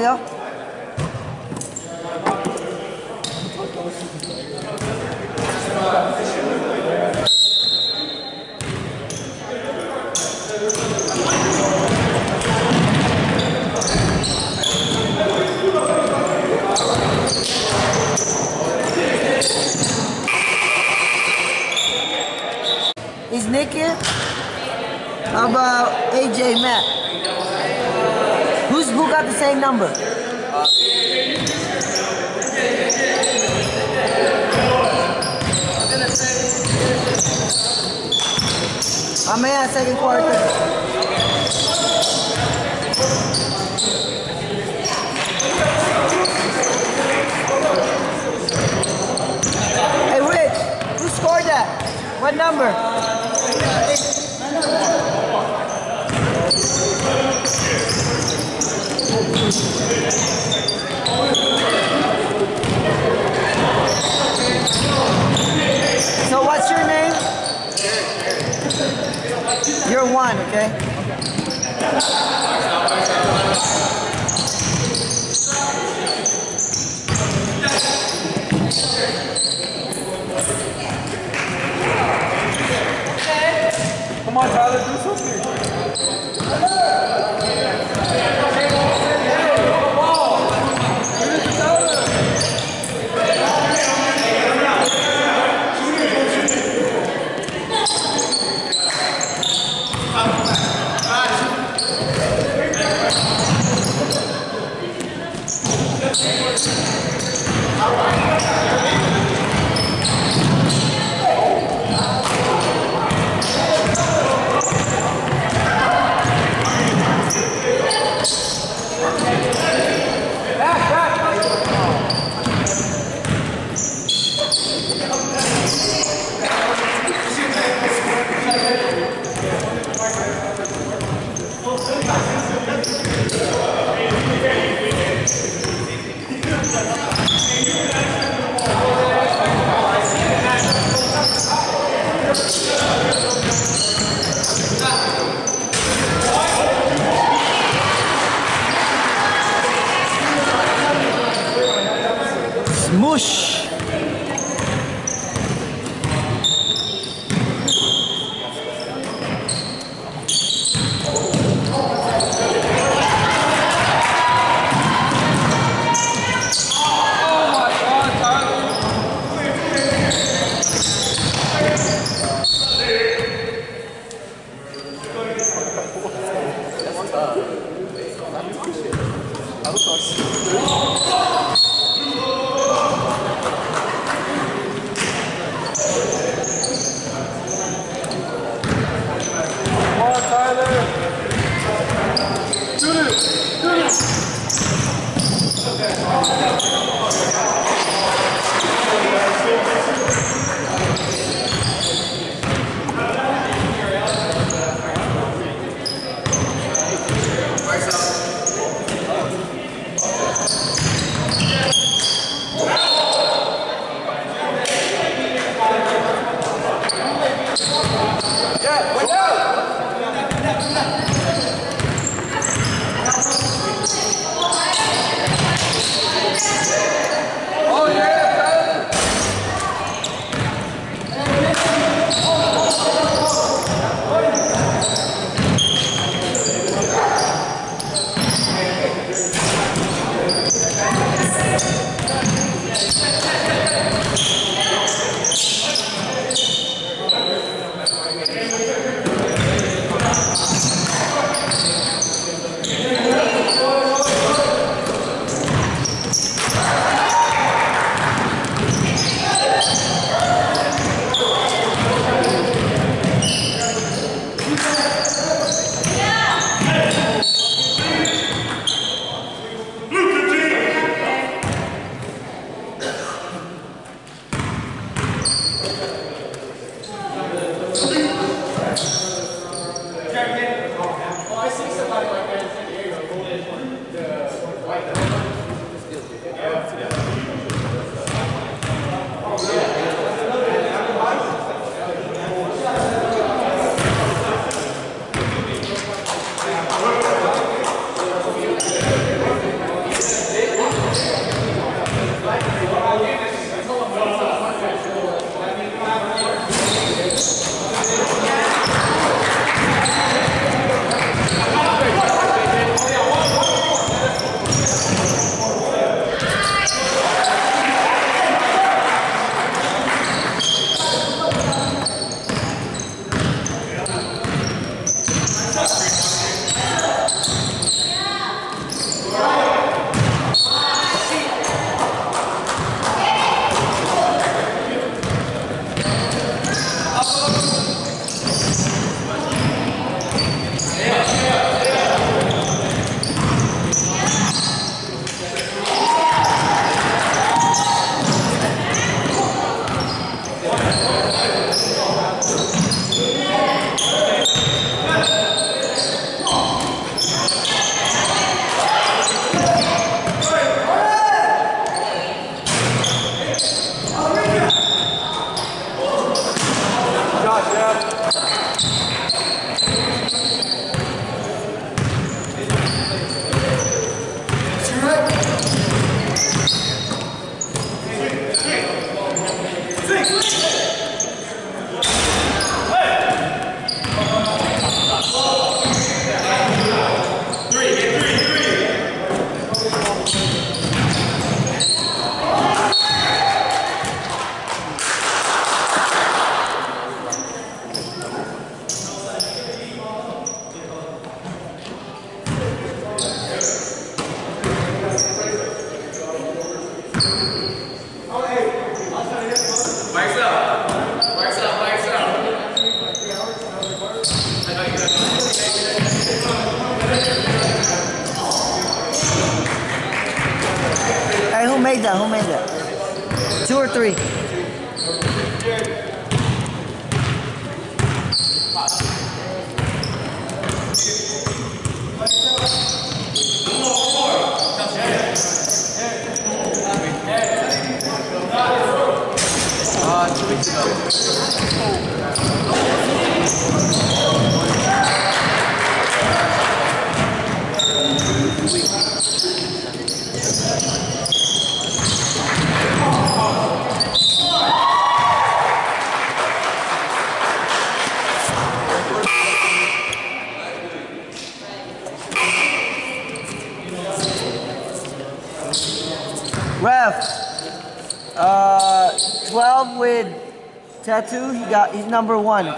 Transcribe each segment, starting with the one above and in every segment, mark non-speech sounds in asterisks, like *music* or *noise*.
y'all. Is Nick here? How about AJ Matt? Who got the same number? My man, second quarter. Hey, Rich, who scored that? What number? So what's your name? You're one, okay? Come on, Tyler, do something.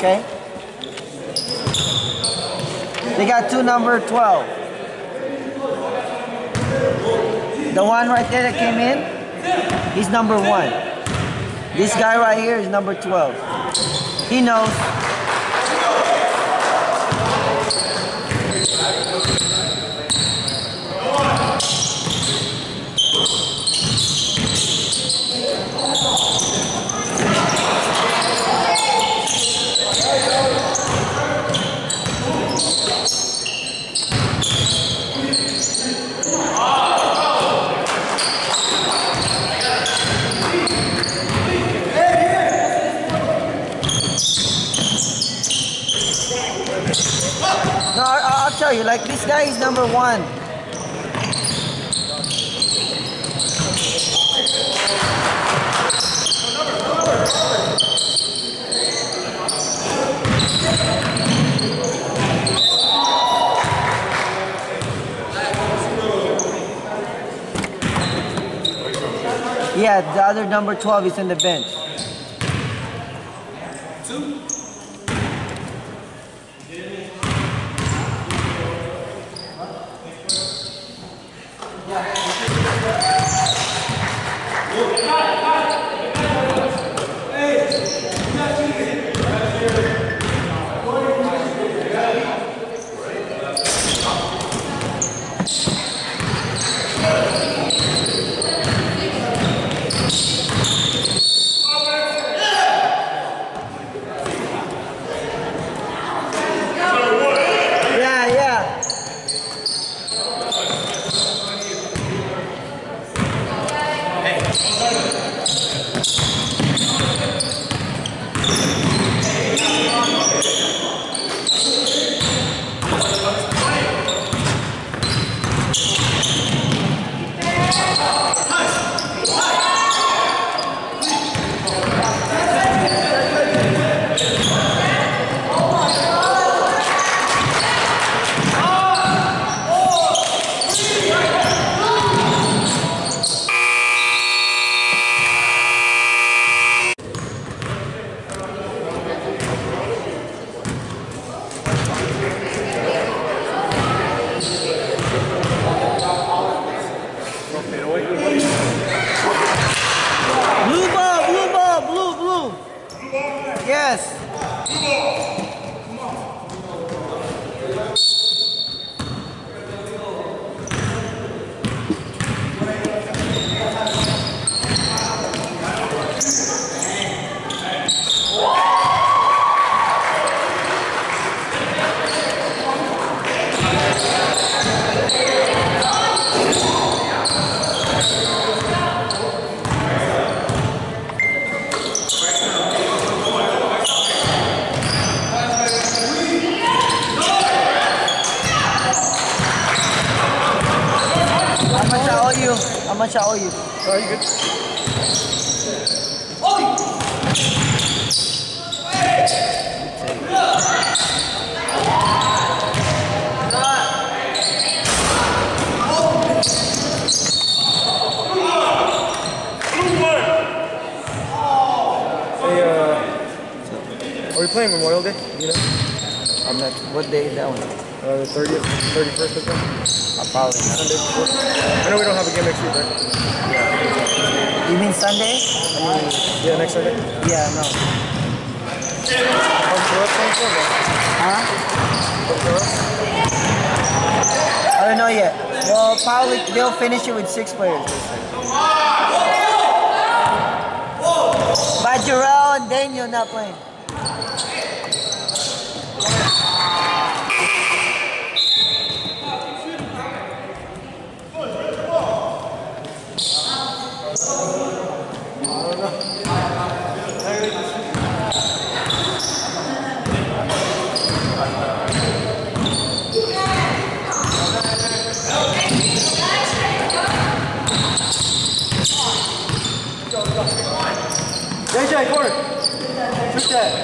Okay? They got two number 12. The one right there that came in, he's number one. This guy right here is number 12. He knows. No, I, I'll tell you, like this guy is number one. Yeah, the other number 12 is in the bench. 31st or something? Uh, probably not. Sunday before? I know we don't have a game next week, right? Yeah. You mean Sunday? I mean, yeah, next Sunday? Yeah, no. Huh? I don't know yet. Well, probably they'll finish it with six players. But Jarrell and Daniel not playing. step.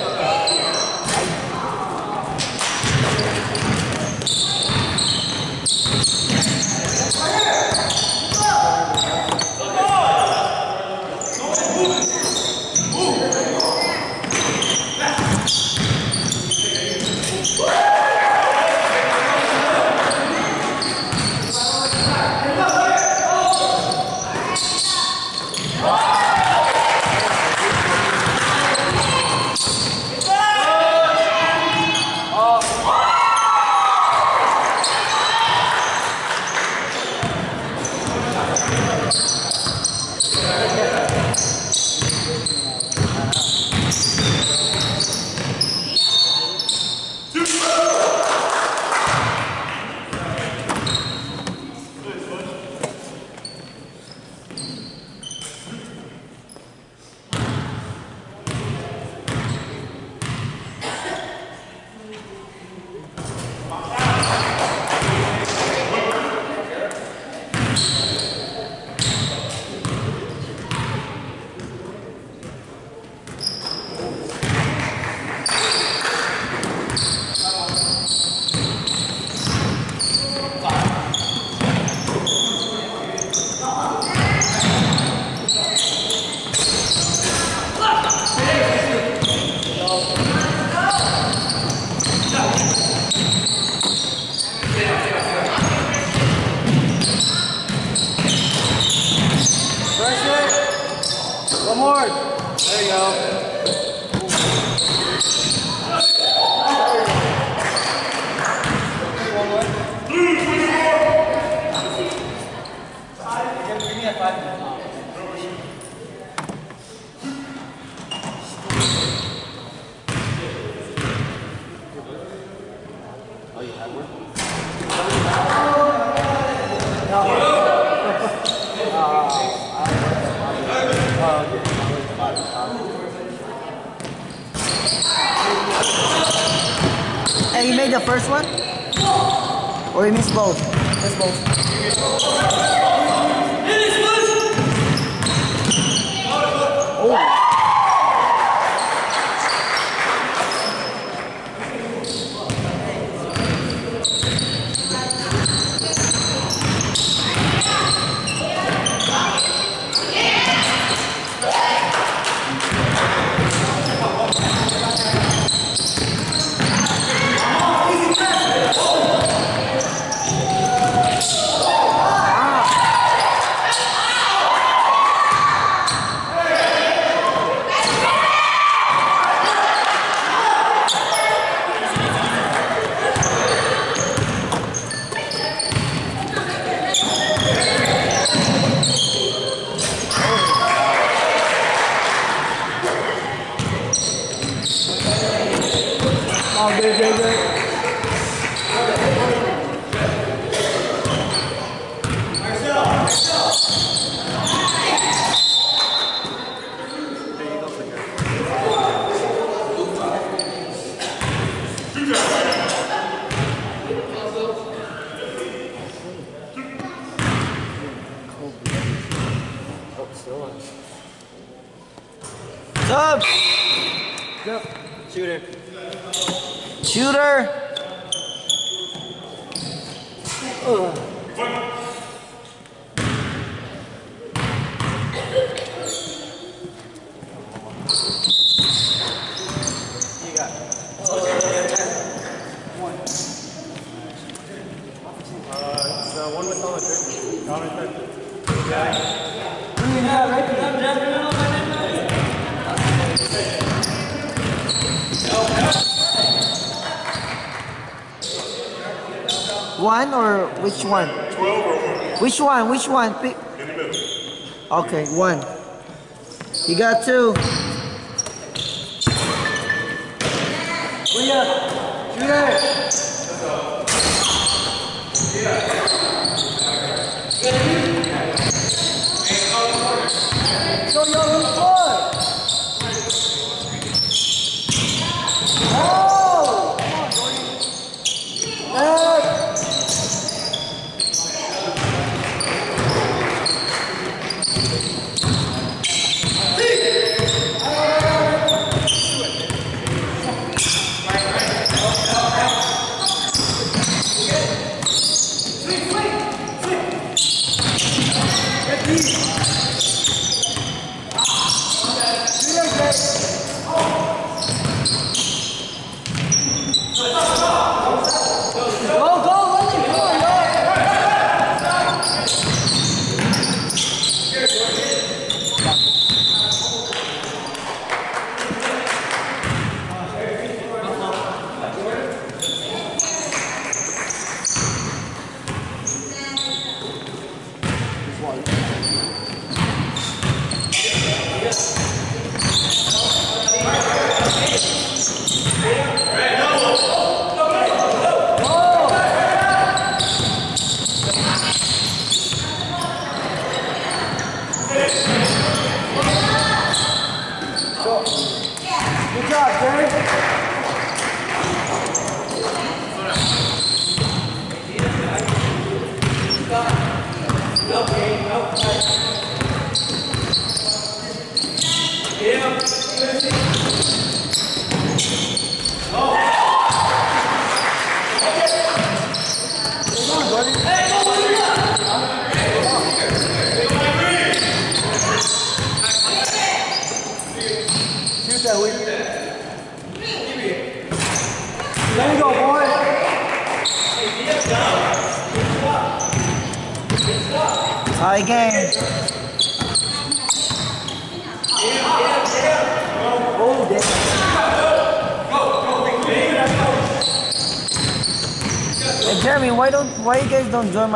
One or which one? Which one? Which one? Okay, one. You got two. Kuya, shooter!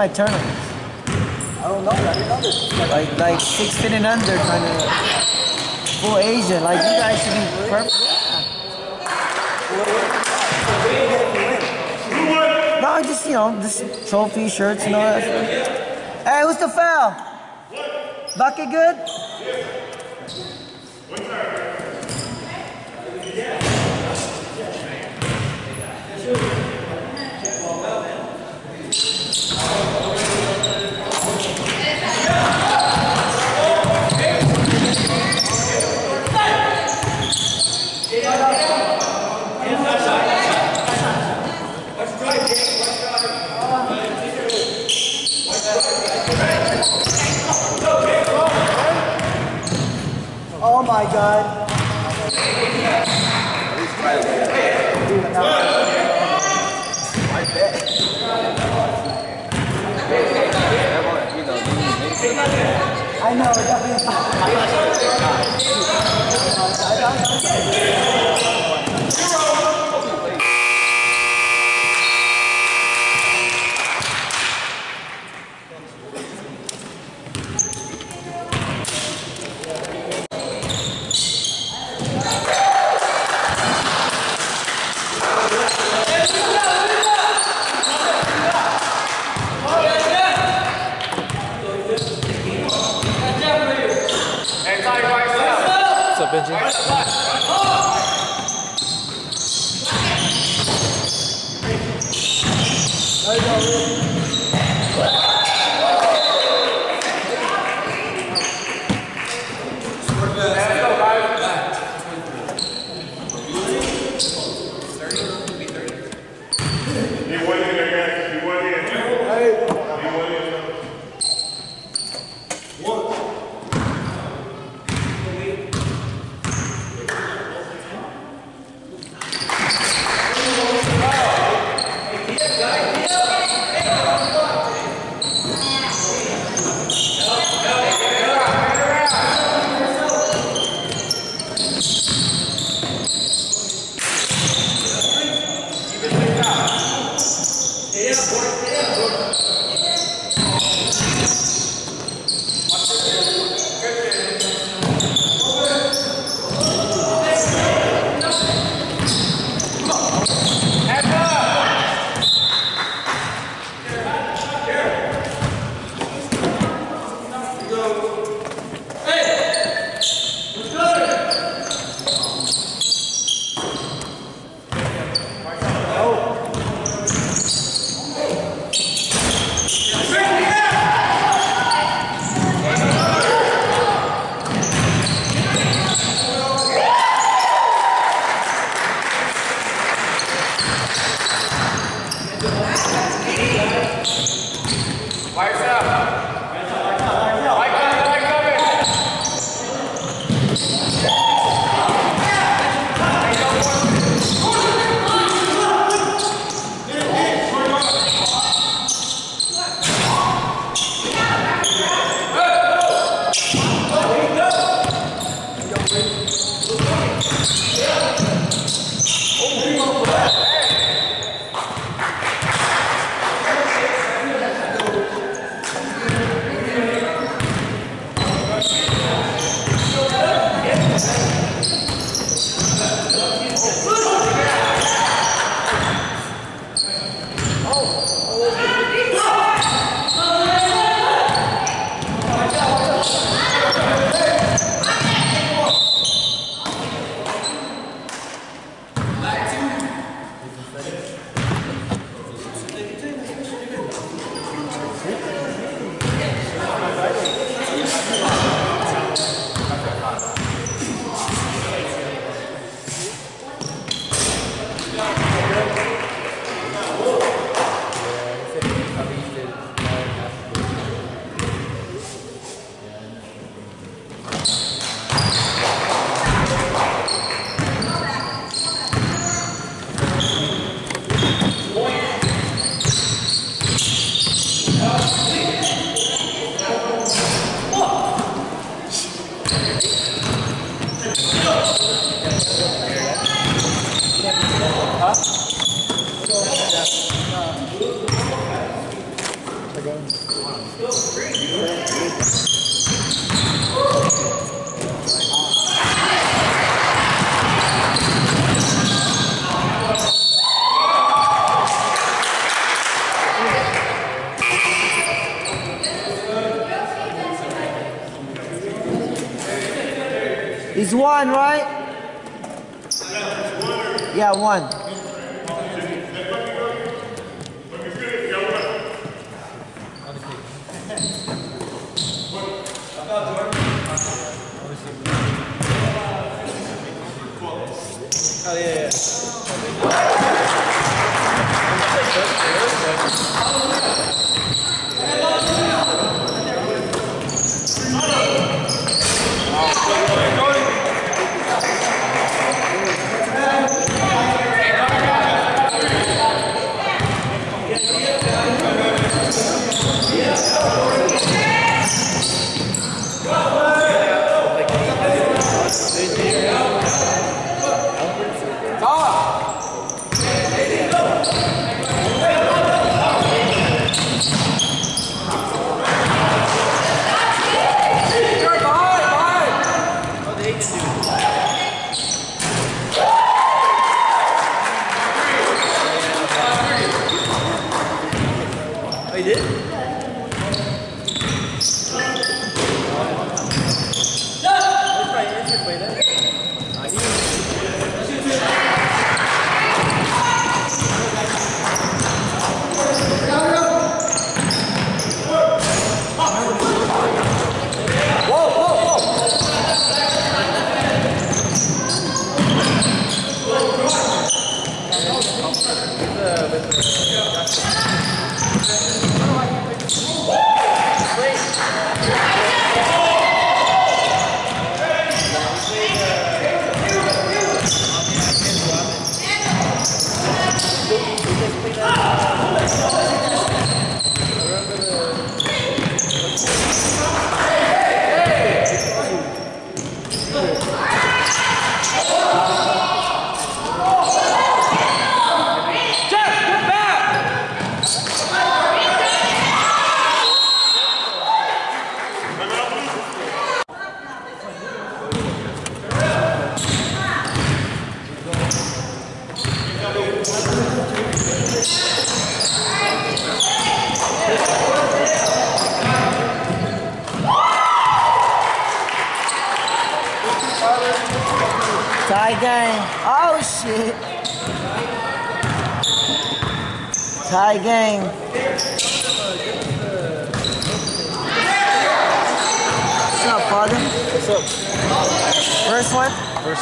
My tournaments? I don't know. I didn't know this. Like like six feet and under kind of full Asian. Like you guys should be perfect. No, just you know, just trophy shirts and all that. Hey, who's the foul? Bucket good?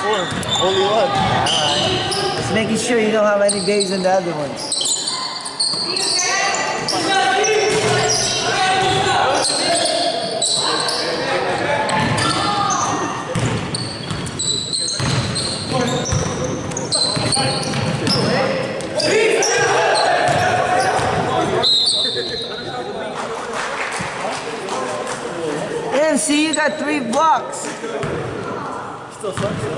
Only one. Just making sure you don't have any days in the other ones. See, you got three blocks.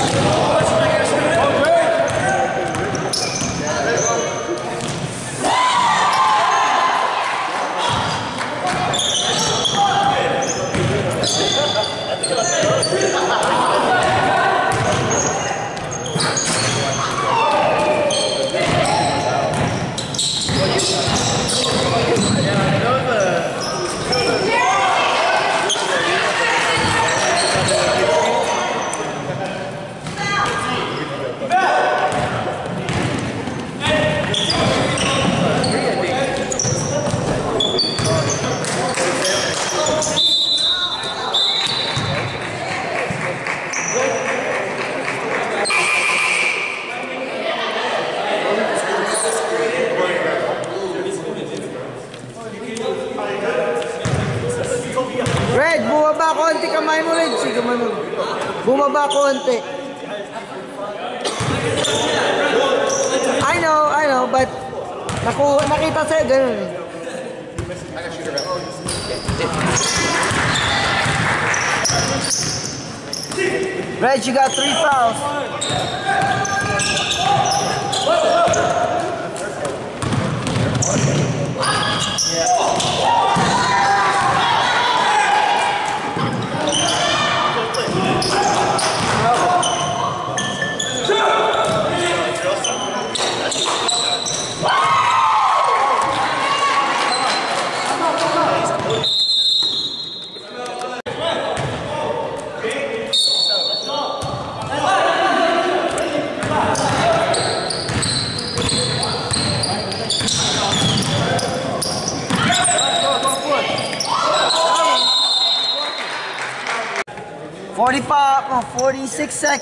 Red,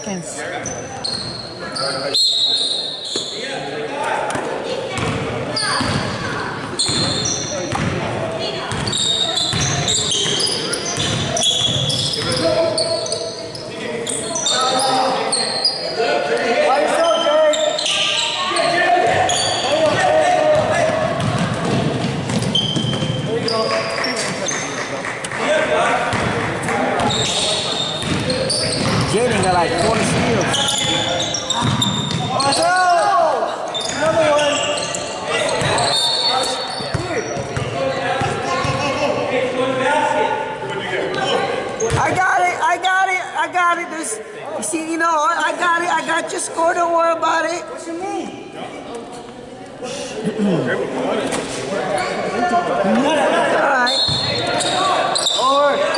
seconds. Why you so Jerry? Jaden got like four steals. Another one. I got it, I got it, I got it. There's, you see, you know, I got it, I got your score. Don't worry about it. What you mean? All right. It's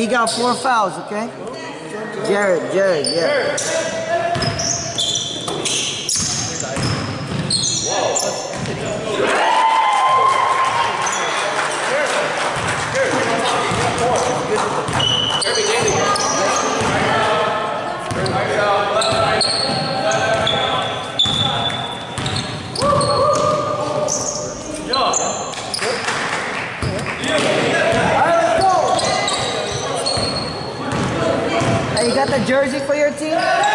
he got four fouls, okay? Jared, Jared, yeah. Whoa. jersey for your team?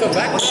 Come back.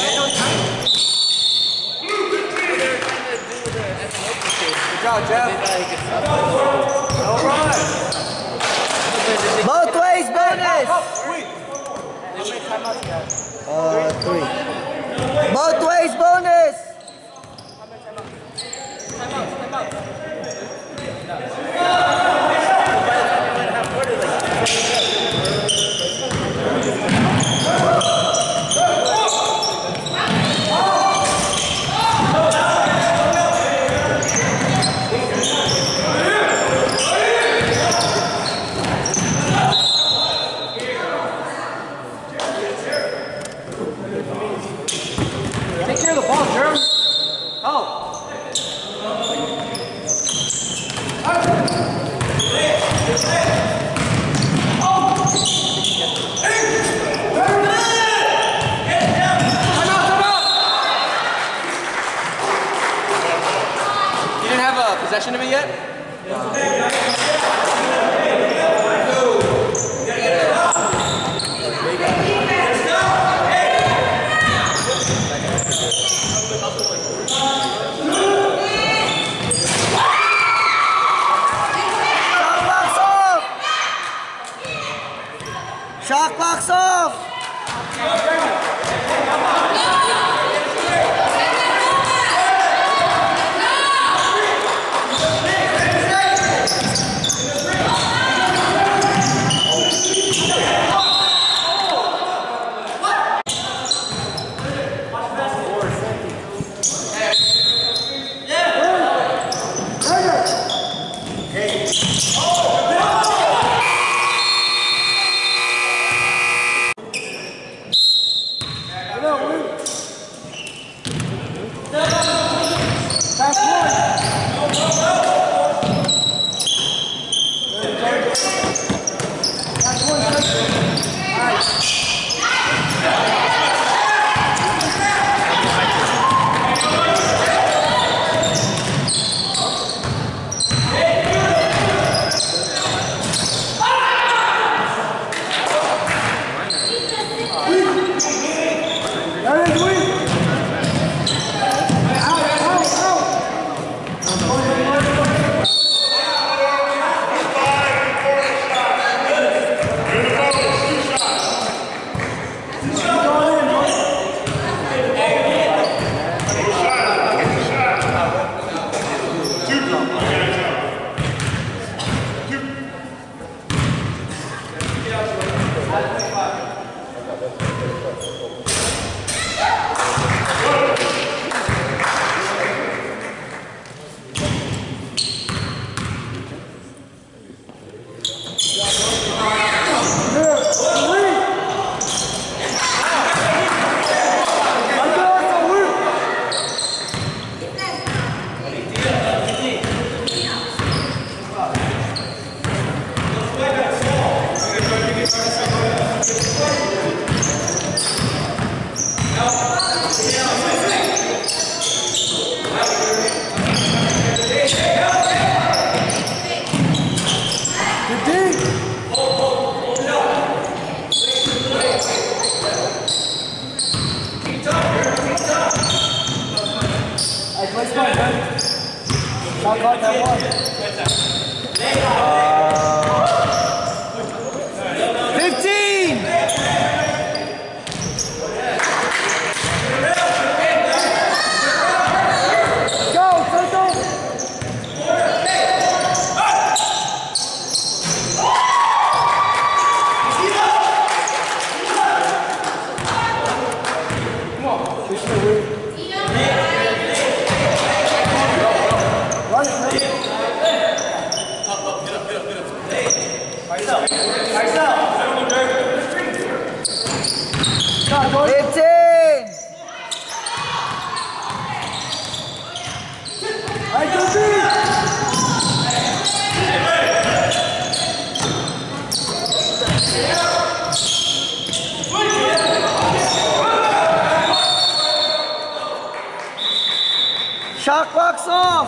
Shot clock at one. Fifteen. Go, Soto. Run it, run it. Shot, Jordan. Fifteen. All right, go B. Shot clock's off.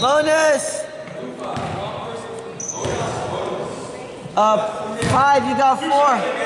Bonus. Uh, five, you got four.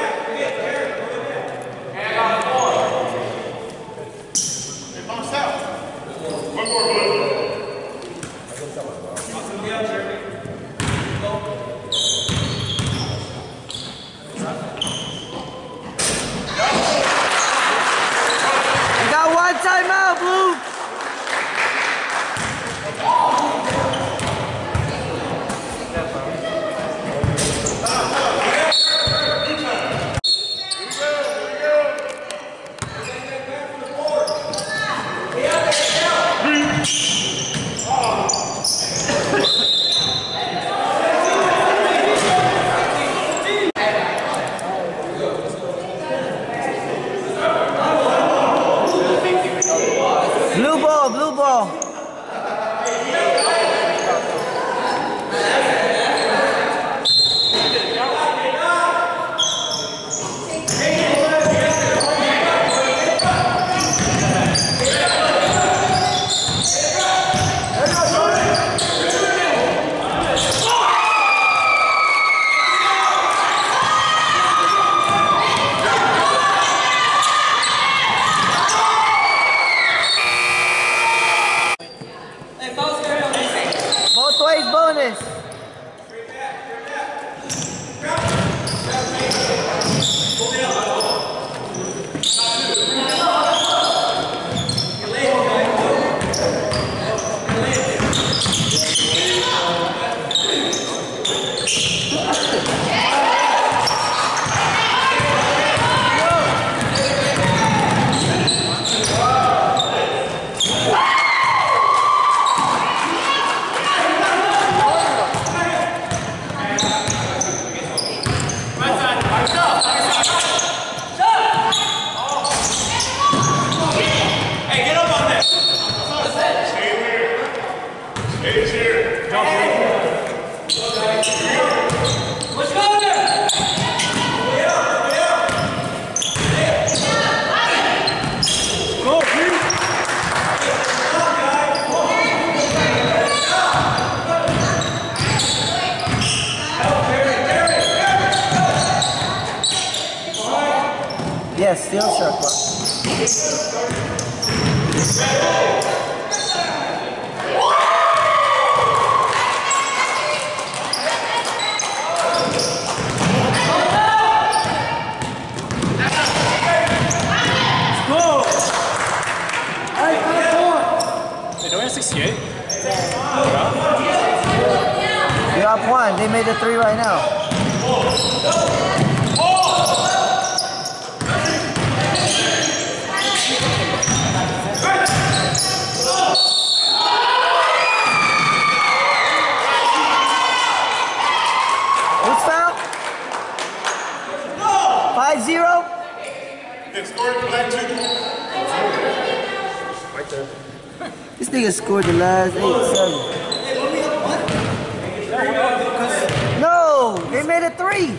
Three.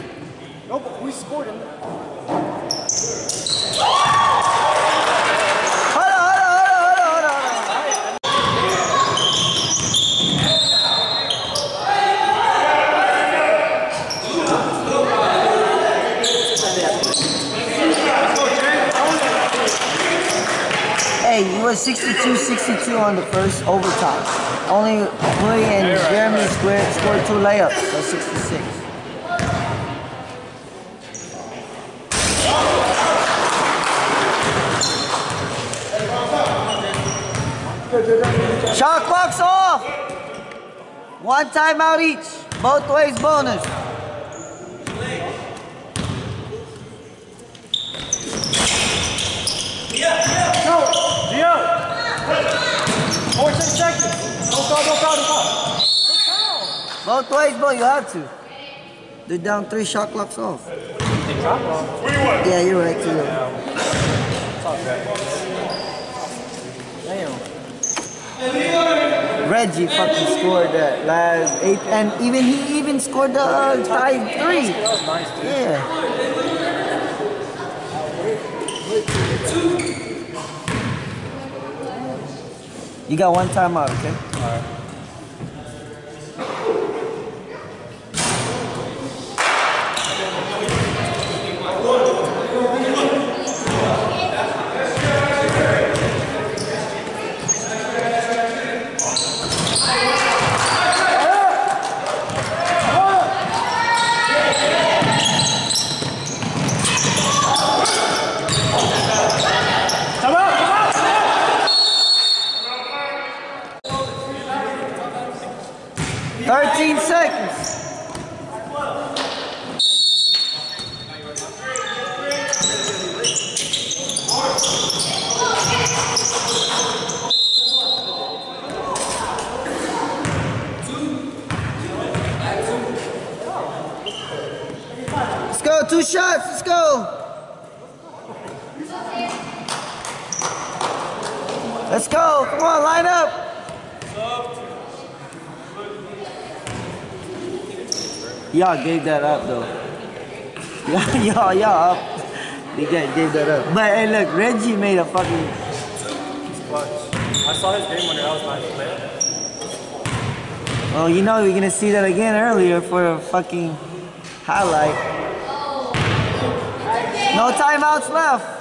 No, but we scored him. Hold on, hold on, hold on, hold on, hold on. Hey, you was 62-62 on the first overtime. Only Willie and Jeremy squared, scored two layups, so 66. Shot clock's off. One timeout each. Both ways bonus. Gio! 14 seconds. Don't foul, don't foul, don't foul. Both ways, bro. You have to. They're down three shot clocks off. Where you at? Yeah, you're right, too. Damn. Reggie fucking scored that last eight, and even he even scored the uh, tie three. Yeah. You got one timeout, okay? Come out, come out, come out. Thirteen seconds. Let's go, two shots, let's go. Let's go, come on, line up. Y'all gave that up though. Y'all, *laughs* y'all, y'all up. You guys gave that up. But hey, look, Reggie made a fucking. Clutch. I saw his game winner. That was nice. Player. Well, you know, you're gonna see that again earlier for a fucking highlight. Oh. No timeouts left.